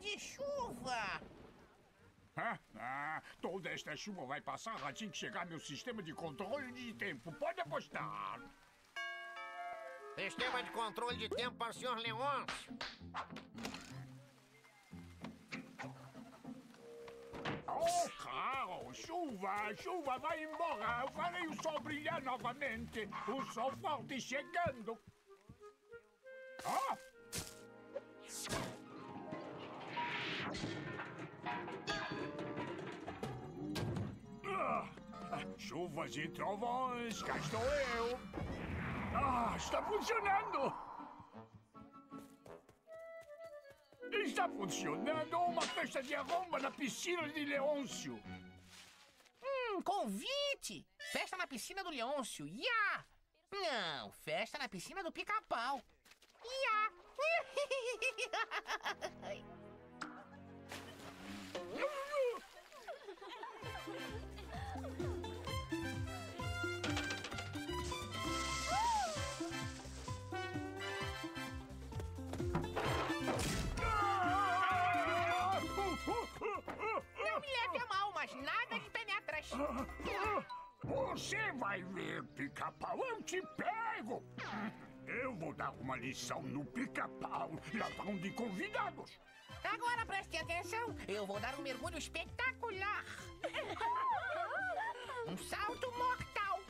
dia de chuva. Ah, ah, toda esta chuva vai passar assim que chegar meu sistema de controle de tempo. Pode apostar. Sistema de controle de tempo para o Sr. Leôncio. Oh, claro! Chuva, chuva, vai embora! Eu farei o sol brilhar novamente! O sol forte chegando! Ah! Ah, chuvas e trovões, cá estou eu! Ah, está funcionando! Está funcionando uma festa de arromba na piscina de Leôncio! Hum, convite! Festa na piscina do Leôncio. Ya! Não, festa na piscina do pica-pau. Ya! Não Você vai ver, pica-pau, eu te pego! Eu vou dar uma lição no pica-pau, lavão de convidados! Agora prestem atenção, eu vou dar um mergulho espetacular. Um salto mortal.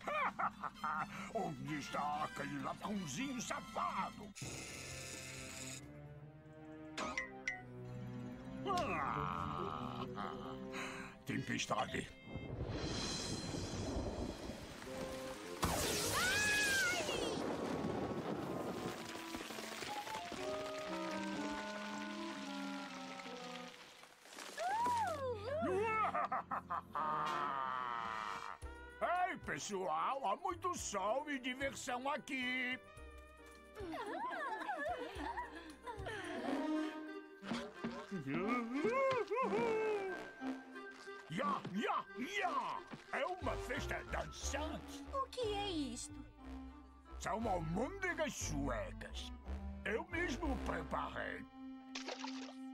Onde está aquele lavãozinho safado? Tempestade. Ei, pessoal, há muito sol e diversão aqui. Ya, ya, ya! É uma festa dançante. O que é isto? São almôndegas suecas. Eu mesmo preparei.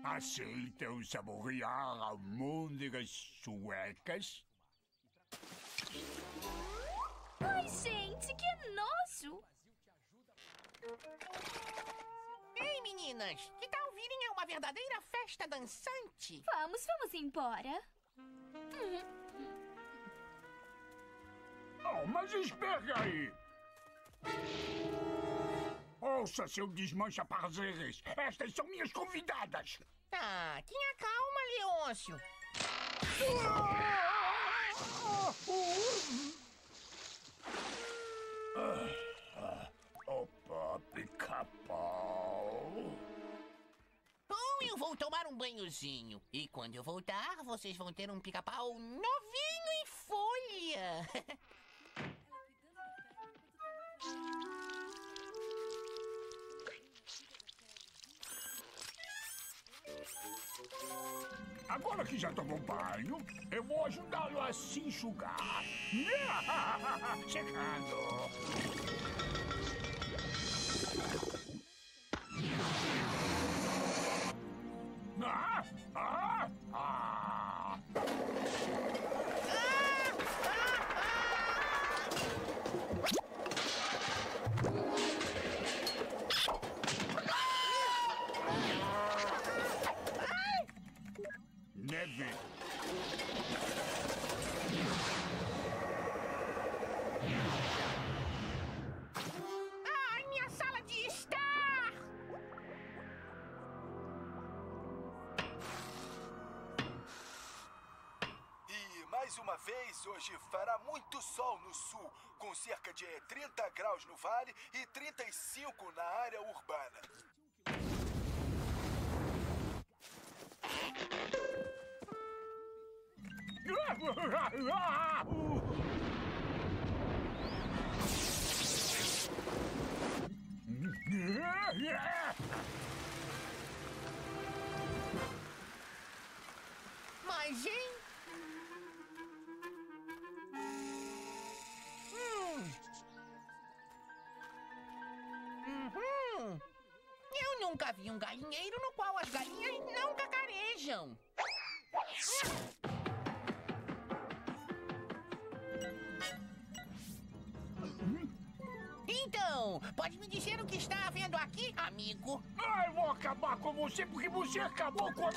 Aceitam saborear almôndegas suecas? Ai, gente, que nojo! Ei, meninas, que tal virem a uma verdadeira festa dançante? Vamos, vamos embora. Oh, mas espera aí! Ouça, seu desmancha prazeres! Estas são minhas convidadas! Ah, tenha calma, Leôncio. Opa, Tomar um banhozinho. E quando eu voltar, vocês vão ter um pica-pau novinho em folha. Agora que já tomou banho, eu vou ajudá-lo a se enxugar. Chegando! Ah! Ah! Mais uma vez, hoje fará muito sol no sul, com cerca de 30 graus no vale e 35 na área urbana. Mas, Eu nunca vi um galinheiro no qual as galinhas não cacarejam. Então, pode me dizer o que está havendo aqui, amigo? Eu vou acabar com você porque você acabou com a